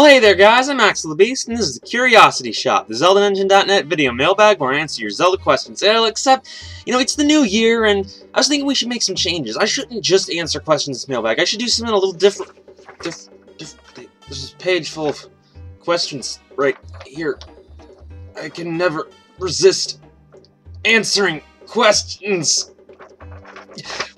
Well, hey there, guys. I'm Axle the Beast, and this is the Curiosity Shop, the ZeldaDungeon.net video mailbag where I answer your Zelda questions. Except, you know, it's the new year, and I was thinking we should make some changes. I shouldn't just answer questions in this mailbag. I should do something a little different. Diff, diff, there's a page full of questions right here. I can never resist answering questions.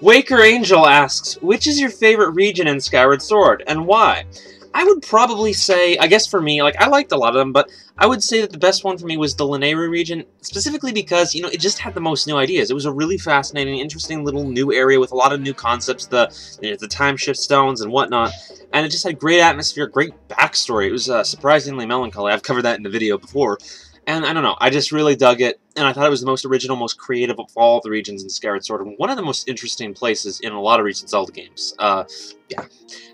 Waker Angel asks, which is your favorite region in Skyward Sword, and why? I would probably say, I guess for me, like, I liked a lot of them, but I would say that the best one for me was the Lanayru region, specifically because, you know, it just had the most new ideas. It was a really fascinating, interesting little new area with a lot of new concepts, the, you know, the time shift stones and whatnot, and it just had great atmosphere, great backstory. It was uh, surprisingly melancholy. I've covered that in the video before. And I don't know, I just really dug it, and I thought it was the most original, most creative of all the regions in Skyward Sword, and one of the most interesting places in a lot of recent Zelda games. Uh, yeah.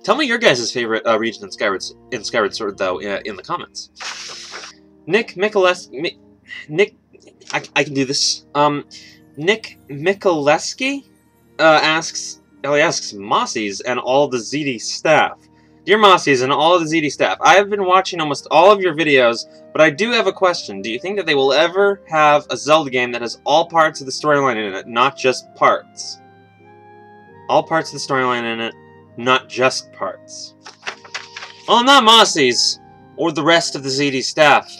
Tell me your guys' favorite uh, region in Skyward, in Skyward Sword, though, in, in the comments. Nick Michales... Mi Nick... I, I can do this. Um, Nick Michaleski uh, asks... Oh, he asks Mossies and all the ZD staff. Dear Mossies and all of the ZD staff, I have been watching almost all of your videos, but I do have a question. Do you think that they will ever have a Zelda game that has all parts of the storyline in it, not just parts? All parts of the storyline in it, not just parts. Well, not Mossies, or the rest of the ZD staff.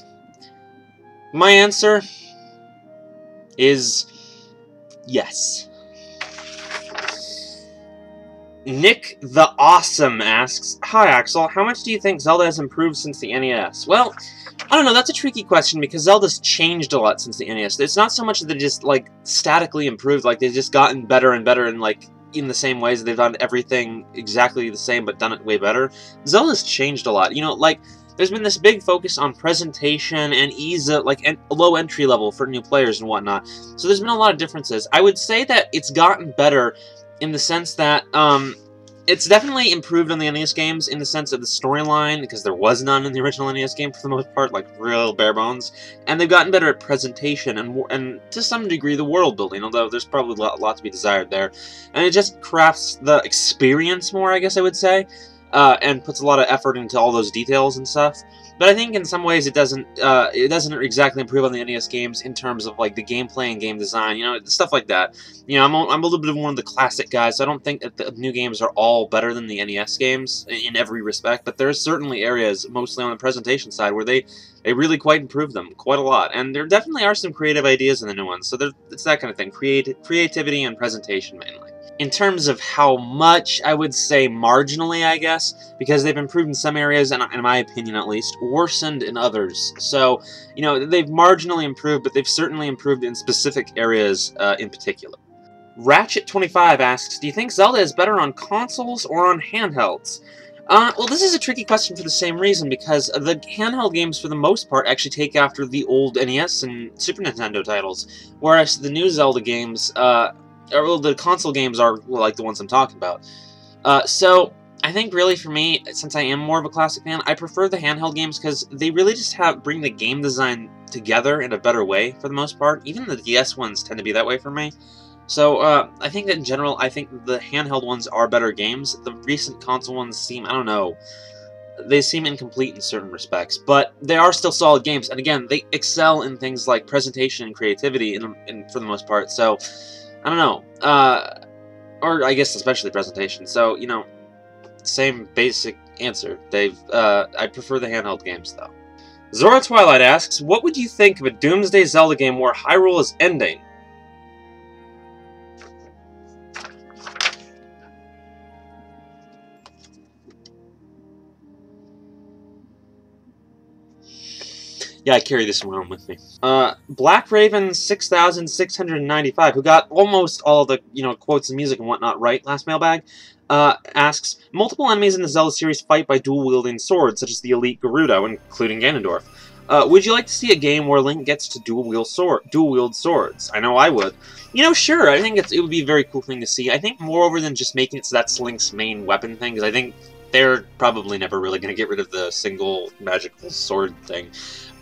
My answer is yes. Nick the Awesome asks, Hi Axle, how much do you think Zelda has improved since the NES? Well, I don't know, that's a tricky question because Zelda's changed a lot since the NES. It's not so much that they just, like, statically improved, like, they've just gotten better and better and, like, in the same ways. They've done everything exactly the same but done it way better. Zelda's changed a lot. You know, like, there's been this big focus on presentation and ease of, like, en low entry level for new players and whatnot. So there's been a lot of differences. I would say that it's gotten better in the sense that um, it's definitely improved on the NES games in the sense of the storyline, because there was none in the original NES game for the most part, like real bare bones. And they've gotten better at presentation and and to some degree the world building, although there's probably a lot, lot to be desired there. And it just crafts the experience more, I guess I would say, uh, and puts a lot of effort into all those details and stuff. But I think in some ways it doesn't uh, it doesn't exactly improve on the NES games in terms of like the gameplay and game design, you know, stuff like that. You know, I'm a, I'm a little bit of one of the classic guys, so I don't think that the new games are all better than the NES games in every respect, but there are certainly areas, mostly on the presentation side, where they they really quite improve them quite a lot. And there definitely are some creative ideas in the new ones, so it's that kind of thing, create creativity and presentation mainly. In terms of how much, I would say marginally, I guess, because they've improved in some areas, and in my opinion at least, worsened in others. So, you know, they've marginally improved, but they've certainly improved in specific areas uh, in particular. Ratchet25 asks, do you think Zelda is better on consoles or on handhelds? Uh, well, this is a tricky question for the same reason, because the handheld games, for the most part, actually take after the old NES and Super Nintendo titles, whereas the new Zelda games, uh, or well, the console games are well, like the ones I'm talking about. Uh, so I think really for me, since I am more of a classic fan, I prefer the handheld games because they really just have bring the game design together in a better way for the most part. Even the DS ones tend to be that way for me. So uh, I think that in general, I think the handheld ones are better games. The recent console ones seem, I don't know, they seem incomplete in certain respects, but they are still solid games. And again, they excel in things like presentation and creativity, in, in for the most part. So I don't know. Uh, or I guess especially presentation. So, you know, same basic answer. They've, uh, I prefer the handheld games, though. Zora Twilight asks, what would you think of a Doomsday Zelda game where Hyrule is ending? Yeah, I carry this around with me. Uh, Black Raven 6695, who got almost all the, you know, quotes and music and whatnot right last mailbag, uh, asks, Multiple enemies in the Zelda series fight by dual-wielding swords, such as the Elite Gerudo, including Ganondorf. Uh, would you like to see a game where Link gets to dual-wield sword, dual-wield swords? I know I would. You know, sure, I think it would be a very cool thing to see. I think moreover than just making it so that's Link's main weapon thing, because I think they're probably never really going to get rid of the single magical sword thing.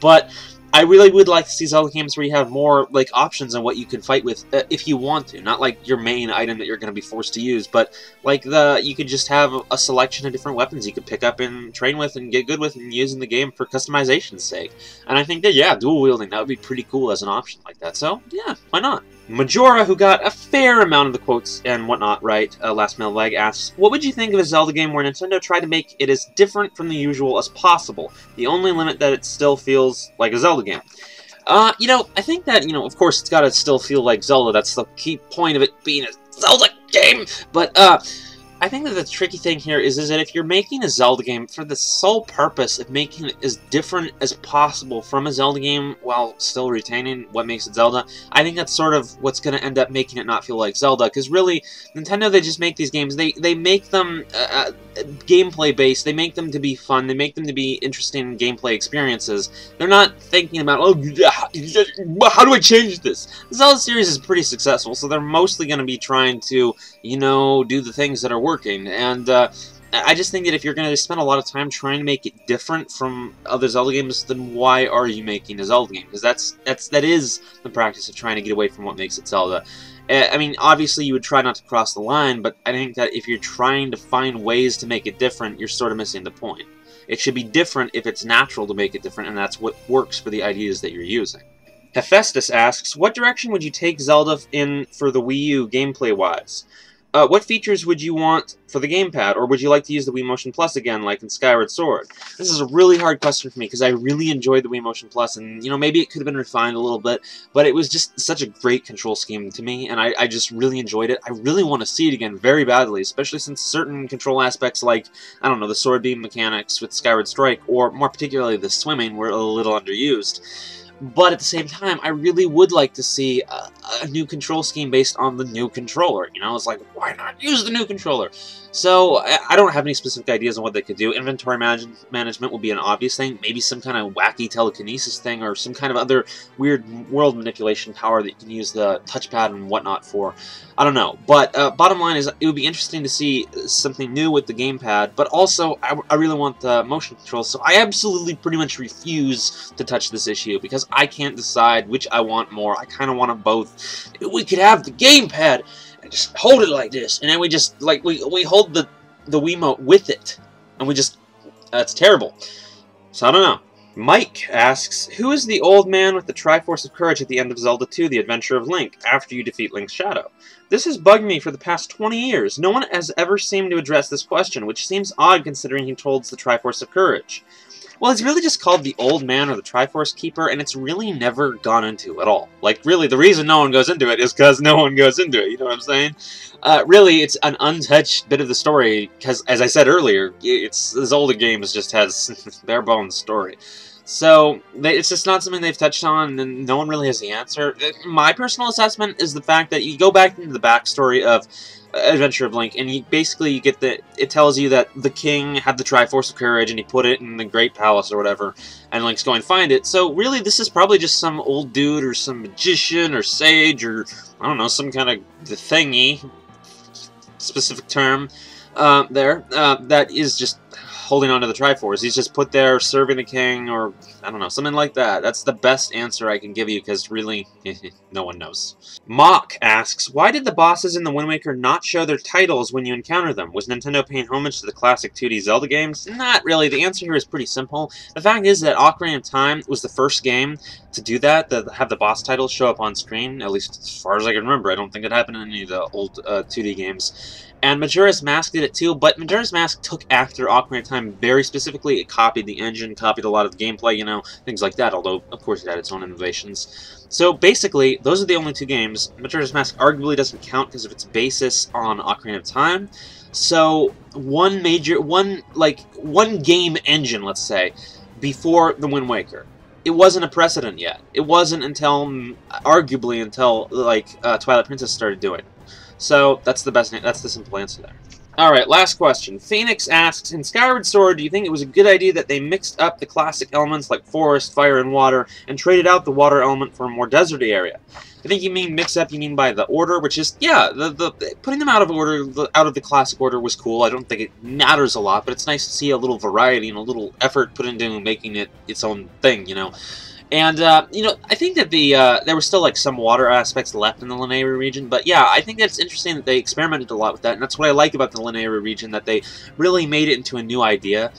But I really would like to see Zelda games where you have more like options on what you can fight with uh, if you want to. Not like your main item that you're going to be forced to use, but like the you could just have a selection of different weapons you could pick up and train with and get good with and use in the game for customization's sake. And I think that yeah, dual wielding that would be pretty cool as an option like that. So yeah, why not? Majora, who got a fair amount of the quotes and whatnot right, uh, last leg asks, What would you think of a Zelda game where Nintendo tried to make it as different from the usual as possible? The only limit that it still feels like a Zelda game. Uh, you know, I think that, you know, of course it's gotta still feel like Zelda, that's the key point of it being a Zelda game, but, uh, I think that the tricky thing here is, is that if you're making a Zelda game for the sole purpose of making it as different as possible from a Zelda game while still retaining what makes it Zelda, I think that's sort of what's going to end up making it not feel like Zelda. Because really, Nintendo, they just make these games, they, they make them uh, uh gameplay based, they make them to be fun, they make them to be interesting gameplay experiences. They're not thinking about, oh, how do I change this? The Zelda series is pretty successful, so they're mostly going to be trying to, you know, do the things that are working. And uh, I just think that if you're going to spend a lot of time trying to make it different from other Zelda games, then why are you making a Zelda game? Because that's that's that is the practice of trying to get away from what makes it Zelda. Uh, I mean, obviously you would try not to cross the line, but I think that if you're trying to find ways to make it different, you're sort of missing the point. It should be different if it's natural to make it different, and that's what works for the ideas that you're using. Hephaestus asks, what direction would you take Zelda in for the Wii U gameplay-wise? Uh, what features would you want for the gamepad, or would you like to use the Wii Motion Plus again, like in Skyward Sword? This is a really hard question for me, because I really enjoyed the Wii Motion Plus, and, you know, maybe it could have been refined a little bit, but it was just such a great control scheme to me, and I, I just really enjoyed it. I really want to see it again very badly, especially since certain control aspects like, I don't know, the sword beam mechanics with Skyward Strike, or more particularly the swimming, were a little underused. But at the same time, I really would like to see a, a, new control scheme based on the new controller. You know, it's like, why not use the new controller? So, I don't have any specific ideas on what they could do. Inventory manage management will be an obvious thing. Maybe some kind of wacky telekinesis thing or some kind of other weird world manipulation power that you can use the touchpad and whatnot for. I don't know. But uh, bottom line is, it would be interesting to see something new with the gamepad, but also, I, I really want the motion controls. so I absolutely pretty much refuse to touch this issue because I can't decide which I want more. I kind of want them both. We could have the gamepad and just hold it like this, and then we just, like, we, we hold the, the Wiimote with it, and we just, that's terrible. So I don't know. Mike asks, Who is the old man with the Triforce of Courage at the end of Zelda 2, The Adventure of Link, after you defeat Link's Shadow? This has bugged me for the past 20 years. No one has ever seemed to address this question, which seems odd considering he holds the Triforce of Courage. Well, it's really just called the Old Man or the Triforce Keeper, and it's really never gone into at all. Like, really, the reason no one goes into it is because no one goes into it, you know what I'm saying? Uh, really, it's an untouched bit of the story, because, as I said earlier, it's Zelda games just has bare bones story. So, they, it's just not something they've touched on, and no one really has the answer. My personal assessment is the fact that you go back into the backstory of Adventure of Link, and you basically you get the it tells you that the king had the Triforce of Courage and he put it in the Great Palace or whatever, and Link's going to find it. So really, this is probably just some old dude or some magician or sage or I don't know some kind of thingy specific term uh, there uh, that is just holding on to the Triforce. He's just put there serving the king, or I don't know, something like that. That's the best answer I can give you, because really, no one knows. Mock asks, why did the bosses in the Wind Waker not show their titles when you encounter them? Was Nintendo paying homage to the classic 2D Zelda games? Not really. The answer here is pretty simple. The fact is that Ocarina of Time was the first game to do that, to have the boss titles show up on screen, at least as far as I can remember. I don't think it happened in any of the old uh, 2D games. And Majora's Mask did it too, but Majora's Mask took after Ocarina of Time very specifically. It copied the engine, copied a lot of the gameplay, you know, things like that, although, of course, it had its own innovations. So, basically, those are the only two games. Majora's Mask arguably doesn't count because of its basis on Ocarina of Time. So, one major, one, like, one game engine, let's say, before the Wind Waker it wasn't a precedent yet. It wasn't until, arguably, until like uh, Twilight Princess started doing. So that's the best. That's the simple answer there. All right, last question. Phoenix asks, in Skyward Sword, do you think it was a good idea that they mixed up the classic elements like forest, fire, and water, and traded out the water element for a more deserty area? I think you mean mix up, you mean by the order, which is, yeah, the, the putting them out of order, the, out of the classic order was cool. I don't think it matters a lot, but it's nice to see a little variety and a little effort put into making it its own thing, you know? And, uh, you know, I think that the, uh, there were still, like, some water aspects left in the Lanayru region, but yeah, I think that's interesting that they experimented a lot with that, and that's what I like about the Lanayru region, that they really made it into a new idea.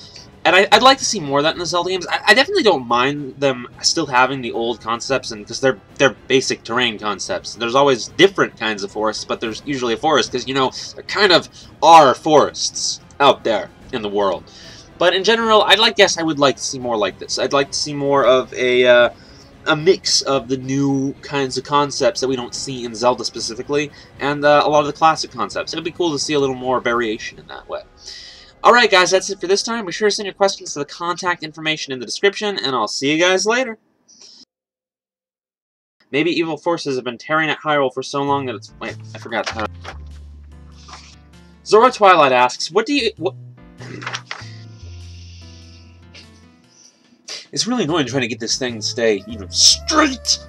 And I, would like to see more of that in the Zelda games. I, I, definitely don't mind them still having the old concepts, and because they're they're basic terrain concepts. There's always different kinds of forests, but there's usually a forest because you know there kind of are forests out there in the world. But in general, I'd like yes, I would like to see more like this. I'd like to see more of a uh, a mix of the new kinds of concepts that we don't see in Zelda specifically, and uh, a lot of the classic concepts. It'd be cool to see a little more variation in that way. Alright guys, that's it for this time. Be sure to send your questions to the contact information in the description, and I'll see you guys later. Maybe evil forces have been tearing at Hyrule for so long that it's... Wait, I forgot. Zora Twilight asks, what do you... What... It's really annoying trying to get this thing to stay, you know, straight!